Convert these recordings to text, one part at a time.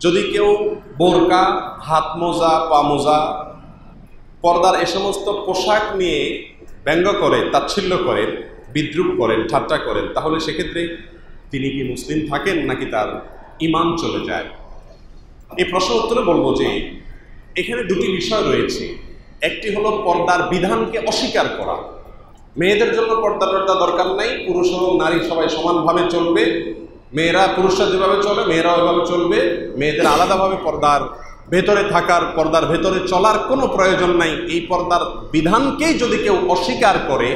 যদি কেউ বোরকা, হাত মোজা, পা মোজা, পর্দার এ সমস্ত পোশাক নিয়ে ব্যঙ্গ করে, তাচ্ছিল্য করেন বিদ্রুপ করেন, ঠাট্টা করেন, তাহলে সেক্ষেত্রে তিনি কি মুসলিম থাকেন নাকি তার ইমান চলে যায়? এই প্রশ্ন উত্তরে বলব যে এখানে দুটি বিষয় রয়েছে। একটি হলো পর্দার বিধানকে অস্বীকার করা। মেয়েদের জন্য পর্দা টর্দা দরকার নাই, পুরুষ এবং নারী সবাই সমানভাবে চলবে। মেয়েরা পুরুষরা যেভাবে চলে মেয়েরা এভাবে চলবে। মেয়েদের আলাদাভাবে পর্দার ভেতরে থাকার, পর্দার ভেতরে চলার কোনো প্রয়োজন নাই। এই পর্দার বিধানকেই যদি কেউ অস্বীকার করে,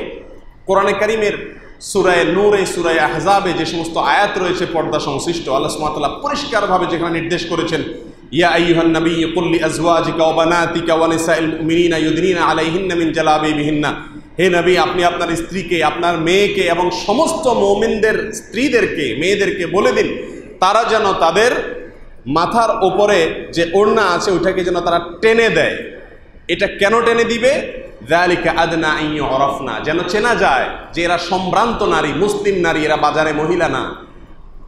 কোরআনে কারিমের সুরায় নূরে সুরায় আহজাবে যে সমস্ত আয়াত রয়েছে, পর্দা সংশ্লিষ্ট, আল্লাহ সুমাতাল্লাহ পরিষ্কারভাবে যেখানে নির্দেশ করেছেন, ইয়া আইয়ুহান নবী আলাইহিন্না হে নবী, আপনি আপনার স্ত্রীকে, আপনার মেয়েকে এবং সমস্ত মুমিনদের স্ত্রীদেরকে, মেয়েদেরকে বলে দিন। তারা যেন তাদের মাথার ওপরে যে ওড়না আছে, ওইটাকে যেন তারা টেনে দেয়। এটা কেন টেনে দিবে? জালিকা আদনা ইয় অরফনা যেন চেনা যায় যে এরা সম্ভ্রান্ত নারী, মুসলিম নারী, এরা বাজারে মহিলা না।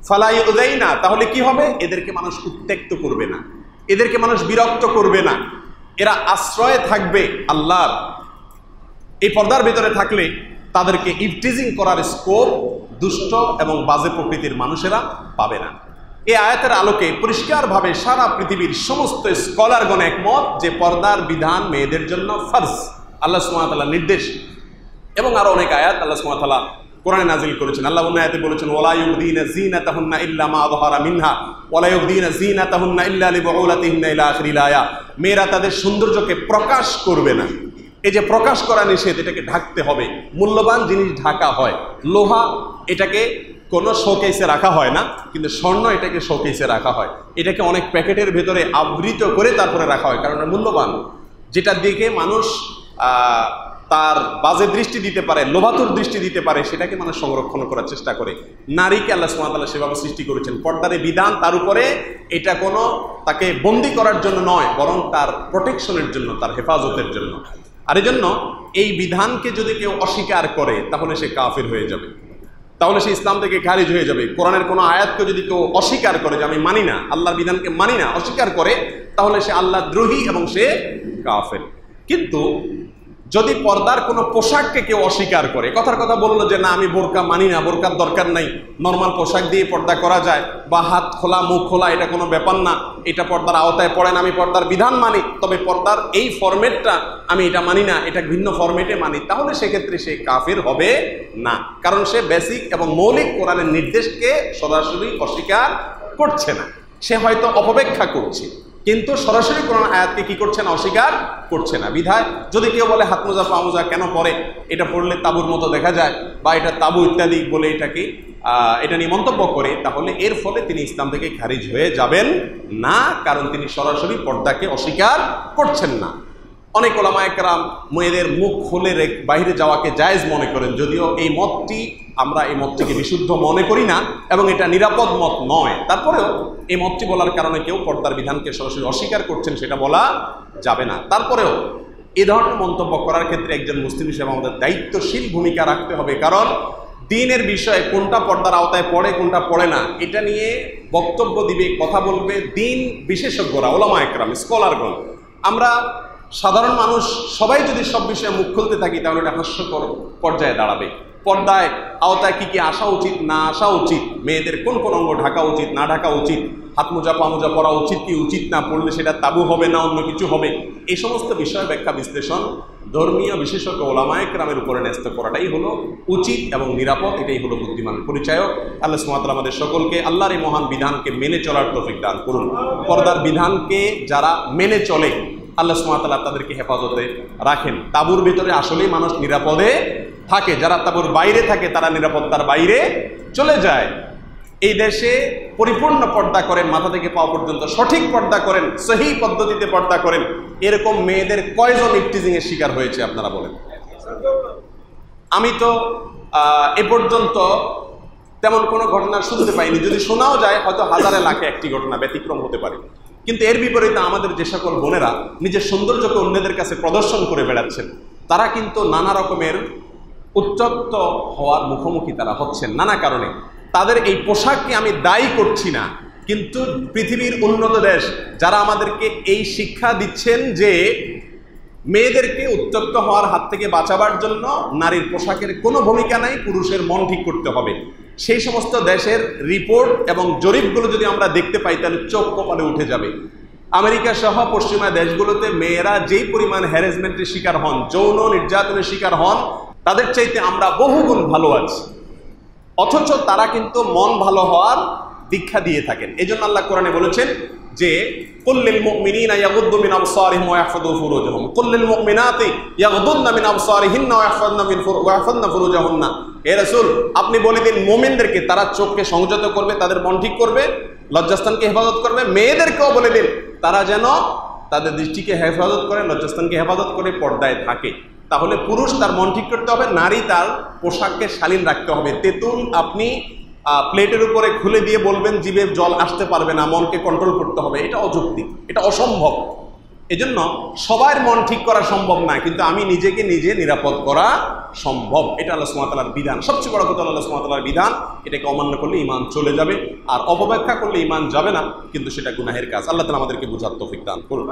ফালাই দেয় না তাহলে কি হবে? এদেরকে মানুষ উত্ত্যক্ত করবে না। এদেরকে মানুষ বিরক্ত করবে না। এরা আশ্রয়ে থাকবে আল্লাহর এই পর্দার ভিতরে থাকলে তাদেরকে ইফটিজিং করার স্কোপ দুষ্ট এবং বাজে প্রকৃতির মানুষেরা পাবে না। এই আয়াতের আলোকে পরিষ্কারভাবে সারা পৃথিবীর সমস্ত স্কলারগণ একমত যে পর্দার বিধান মেয়েদের জন্য ফার্জ। আল্লাহ সুমাতাল্লাহ নির্দেশ। এবং আরও অনেক আয়াত আল্লাহ সুমাতাল্লাহ কোরআনে নাজিল করেছেন। আল্লাহ আয়াতে বলেছেন ওয়ালায়ুদ্দিন জিনা তাহুন্না ইল্লা মা আযহারা মিনহা ওয়ালায়ুদ্দিন জিনা তাহুন্না ইল্লা লিবুলাতিহিন্না ইলা আখিরিল আয়া। মেয়েরা তাদের সৌন্দর্যকে প্রকাশ করবে না। এই যে প্রকাশ করা নিষেধ, এটাকে ঢাকতে হবে। মূল্যবান জিনিস ঢাকা হয়। লোহা এটাকে কোনো শোকেসে রাখা হয় না, কিন্তু স্বর্ণ এটাকে শোকেসে রাখা হয়। এটাকে অনেক প্যাকেটের ভেতরে আবৃত করে তারপরে রাখা হয়, কারণ মূল্যবান। যেটা দিকে মানুষ তার বাজে দৃষ্টি দিতে পারে, লোভাতুর দৃষ্টি দিতে পারে, সেটাকে মানুষ সংরক্ষণ করার চেষ্টা করে। নারীকে আল্লাহ সুমাতাল্লাহ সেভাবে সৃষ্টি করেছেন। পর্দারে বিধান, তার উপরে এটা কোনো তাকে বন্দি করার জন্য নয়, বরং তার প্রোটেকশনের জন্য, তার হেফাজতের জন্য। আর এই জন্য এই বিধানকে যদি কেউ অস্বীকার করে, তাহলে সে কাফির হয়ে যাবে। তাহলে সে ইসলাম থেকে খারিজ হয়ে যাবে। কোরআনের কোনো আয়াতকে যদি কেউ অস্বীকার করে যে আমি মানি না, আল্লাহর বিধানকে মানি না, অস্বীকার করে, তাহলে সে আল্লাহ দ্রোহী এবং সে কাফের। কিন্তু যদি পর্দার কোনো পোশাককে কেউ অস্বীকার করে, কথার কথা বলল যে না, আমি বোরকা মানি না, বোরকার দরকার নাই, নর্মাল পোশাক দিয়ে পর্দা করা যায়, বা হাত খোলা, মুখ খোলা, এটা কোনো ব্যাপার না। এটা পর্দার আওতায় পড়ে না, আমি পর্দার বিধান মানি, তবে পর্দার এই ফরম্যাটটা আমি এটা মানি না, এটা ভিন্ন ফরম্যাটে মানি, তাহলে সেক্ষেত্রে সে কাফের হবে না। কারণ সে বেসিক এবং মৌলিক কোরআনের নির্দেশকে সরাসরি অস্বীকার করছে না। সে হয়তো অপব্যাখ্যা করছে। কিন্তু সরাসরি কোরআন আয়াতকে কি করছে না, অস্বীকার করছে না। বিধায় যদি কেউ বলে হাত মোজা, পা মোজা কেন পরে? এটা পড়লে তাবুর মতো দেখা যায় বা এটা তাবু ইত্যাদি বলে এটাকে এটা নিয়ে মন্তব্য করে, তাহলে এর ফলে তিনি ইসলাম থেকে খারিজ হয়ে যাবেন না, কারণ তিনি সরাসরি পর্দাকে অস্বীকার করছেন না। অনেক ওলামা একরাম মেয়েদের মুখ খুলে রেখ- বাইরে যাওয়াকে জায়েজ মনে করেন, যদিও এই মতটি আমরা এই মতটিকে বিশুদ্ধ মনে করি না, এবং এটা নিরাপদ মত নয়। তারপরেও এই মতটি বলার কারণে কেউ পর্দার বিধানকে সরাসরি অস্বীকার করছেন সেটা বলা যাবে না। তারপরেও এ ধরনের মন্তব্য করার ক্ষেত্রে একজন মুসলিম হিসেবে আমাদের দায়িত্বশীল ভূমিকা রাখতে হবে, কারণ দিনের বিষয়ে কোনটা পর্দার আওতায় পড়ে, কোনটা পড়ে না, এটা নিয়ে বক্তব্য দিবে, কথা বলবে দিন বিশেষজ্ঞরা, ওলামা একরাম, স্কলারগণ। আমরা সাধারণ মানুষ, সবাই যদি সব বিষয়ে মুখ খুলতে থাকি, তাহলে এটা হাস্যকর পর্যায়ে দাঁড়াবে। পর্দায় আওতায় কি কি আসা উচিত, না আসা উচিত, মেয়েদের কোন কোন অঙ্গ ঢাকা উচিত, না ঢাকা উচিত, হাত মোজা, পা মোজা পরা উচিত কি উচিত না, পড়লে সেটা তাবু হবে না, অন্য কিছু হবে? এই সমস্ত বিষয় ব্যাখ্যা বিশ্লেষণ ধর্মীয় বিশেষজ্ঞ ওলামায়ক রামের উপরে ন্যস্ত করাটাই হলো উচিত এবং নিরাপদ, এটাই হলো বুদ্ধিমান পরিচায়ক। আল্লাহ সুমাতাল আমাদের সকলকে আল্লাহর এই মহান বিধানকে মেনে চলার তৌফিক দান করুন। পর্দার বিধানকে যারা মেনে চলে আল্লাহ সুমাতাল্লাহ তাদেরকে হেফাজতে রাখেন। তাবুর ভেতরে আসলেই মানুষ নিরাপদে থাকে। যারা তাবুর বাইরে থাকে, তারা নিরাপত্তার বাইরে চলে যায়। এই দেশে পরিপূর্ণ পর্দা করেন, মাথা থেকে পাওয়া পর্যন্ত সঠিক পর্দা করেন, সহি পদ্ধতিতে পর্দা করেন। এরকম মেয়েদের কয়জন ইফটিজিং এর শিকার হয়েছে আপনারা বলেন? আমি তো এ পর্যন্ত তেমন কোনো ঘটনা শুনতে পাইনি। যদি শোনাও যায়, হয়তো হাজারে লাখে একটি ঘটনা ব্যতিক্রম হতে পারে। কিন্তু এর বিপরীতে আমাদের যে সকল বোনেরা নিজের সৌন্দর্যকে অন্যদের কাছে প্রদর্শন করে বেড়াচ্ছেন, তারা কিন্তু নানা রকমের উচ্চত্ব হওয়ার মুখোমুখি তারা হচ্ছেন। নানা কারণে তাদের এই পোশাককে আমি দায়ী করছি না, কিন্তু পৃথিবীর উন্নত দেশ যারা আমাদেরকে এই শিক্ষা দিচ্ছেন যে মেয়েদেরকে উত্তপ্ত হওয়ার হাত থেকে বাঁচাবার জন্য নারীর পোশাকের কোনো ভূমিকা নাই, পুরুষের মন ঠিক করতে হবে। সেই সমস্ত দেশের রিপোর্ট এবং জরিপগুলো যদি আমরা দেখতে পাই, তাহলে চোখ কপালে উঠে যাবে। আমেরিকা সহ পশ্চিমা দেশগুলোতে মেয়েরা যেই পরিমাণ হ্যারাসমেন্টের শিকার হন, যৌন নির্যাতনের শিকার হন, তাদের চাইতে আমরা বহুগুণ ভালো আছি। অথচ তারা কিন্তু মন ভালো হওয়ার দীক্ষা দিয়ে থাকেন। এই জন্য আল্লাহ কোরআনে বলেছেন যে, কুল্লিল মুমিনিনা ইয়াগুদ্দু মিন আবসারিহিম ওয়া ইয়াহফাযু ফুরুজাহুম। কুল্লিল মুমিনাতি ইয়াগুদ্দুনা মিন আবসারিহিন্না ওয়া ইয়াহফাযনা মিন ওয়া ইয়াহফাযনা ফুরুজাহুন্না। হে রাসূল, আপনি বলে দিন, মুমিনদেরকে তারা চোখকে সংযত করবে, তাদের মন ঠিক করবে, লজ্জাস্থানকে হেফাজত করবে, মেয়েদেরকেও বলে দিন, তারা যেন তাদের দৃষ্টিকে হেফাজত করে, লজ্জাস্থানকে হেফাজত করে পর্দায় থাকে। তাহলে পুরুষ তার মন ঠিক করতে হবে, নারী তার পোশাককে শালীন রাখতে হবে। তেঁতুল আপনি প্লেটের উপরে খুলে দিয়ে বলবেন, জিভে জল আসতে পারবে না, মনকে কন্ট্রোল করতে হবে। এটা অযৌক্তিক, এটা অসম্ভব। এজন্য সবার মন ঠিক করা সম্ভব না কিন্তু আমি নিজেকে নিজে নিরাপদ করা সম্ভব। এটা আল্লাহ সুমাতালার বিধান। সবচেয়ে বড় কথা আল্লাহ সুমাতালার বিধান, এটাকে অমান্য করলে ইমান চলে যাবে, আর অপব্যাখ্যা করলে ইমান যাবে না, কিন্তু সেটা গুনাহের কাজ। আল্লাহ তালা আমাদেরকে বুঝার তৌফিক দান করুন।